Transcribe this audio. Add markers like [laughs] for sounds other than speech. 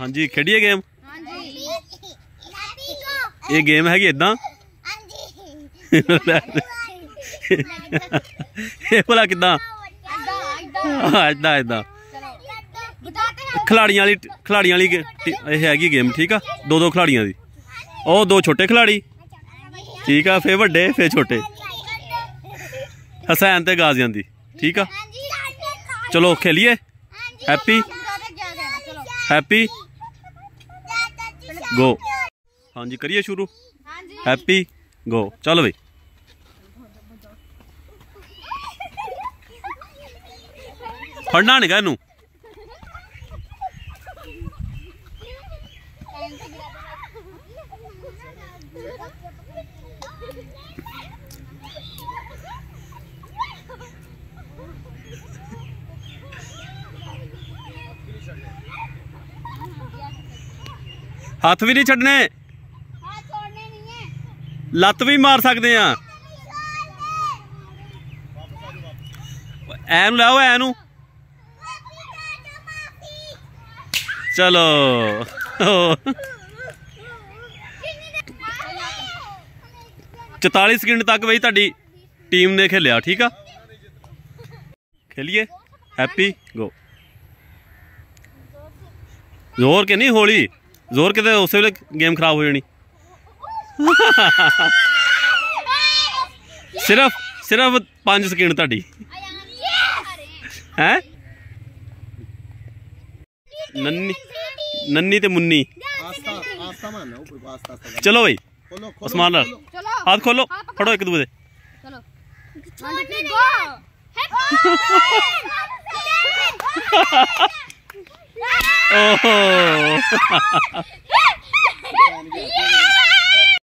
ਹਾਂਜੀ ਖੇਡੀਏ ਗੇਮ ਹਾਂਜੀ। ਇਹ ਗੇਮ ਹੈਗੀ ਇਦਾਂ ਇਹ ਭਲਾ ਕਿਦਾਂ? ਇਦਾਂ ਇਦਾਂ ਖਿਲਾੜੀਆਂ ਵਾਲੀ ਖਿਲਾੜੀਆਂ ਵਾਲੀ ਇਹ ਹੈਗੀ ਗੇਮ ਠੀਕ ਆ? ਦੋ ਦੋ ਖਿਲਾੜੀਆਂ ਦੀ। ਉਹ ਦੋ ਛੋਟੇ ਖਿਲਾੜੀ ਠੀਕ ਆ ਫੇ ਵੱਡੇ ਫੇ ਛੋਟੇ। ਹਸੈਨ ਤੇ ਗਾਜ਼ੀਆਂ ਦੀ ਠੀਕ ਆ? ਚਲੋ ਖੇਲੀਏ? ਹੈਪੀ ਹੈਪੀ ਗੋ ਹਾਂਜੀ ਕਰੀਏ ਸ਼ੁਰੂ? ਹਾਂਜੀ। ਹੈਪੀ ਗੋ ਚੱਲ ਬਈ। ਫੜਨਾ ਨਹੀਂ ਗਾ ਇਹਨੂੰ। ਹੱਥ ਵੀ ਨਹੀਂ ਛੱਡਣੇ ਹਾਂ ਛੋੜਨੇ ਨਹੀਂ ਹੈ ਲੱਤ ਵੀ ਮਾਰ ਸਕਦੇ ਆ ਐ ਨੂੰ ਲਾਓ ਐ ਨੂੰ ਚਲੋ 44 ਸਕਿੰਟ ਤੱਕ ਬਈ ਤੁਹਾਡੀ ਟੀਮ ਨੇ ਖੇਲਿਆ ਠੀਕ ਆ ਖੇਲੀਏ ਹੈਪੀ ਗੋ ਜ਼ੋਰ ਕੇ ਨਹੀਂ ਹੌਲੀ ਜ਼ੋਰ ਕਿਤੇ ਉਸੇ ਵੇਲੇ ਗੇਮ ਖਰਾਬ ਹੋ ਜਾਣੀ ਸਿਰਫ ਸਿਰਫ 5 ਸਕਿੰਟ ਤੁਹਾਡੀ ਹੈ ਨੰਨੀ ਨੰਨੀ ਤੇ ਮੁੰਨੀ आस्था आस्था मानना ऊपर को आस्था आस्था ਚਲੋ ਬਈ खोलो खोलो ਉਸਮਾਨ ਲਾਲ ਚਲੋ Oh. [laughs]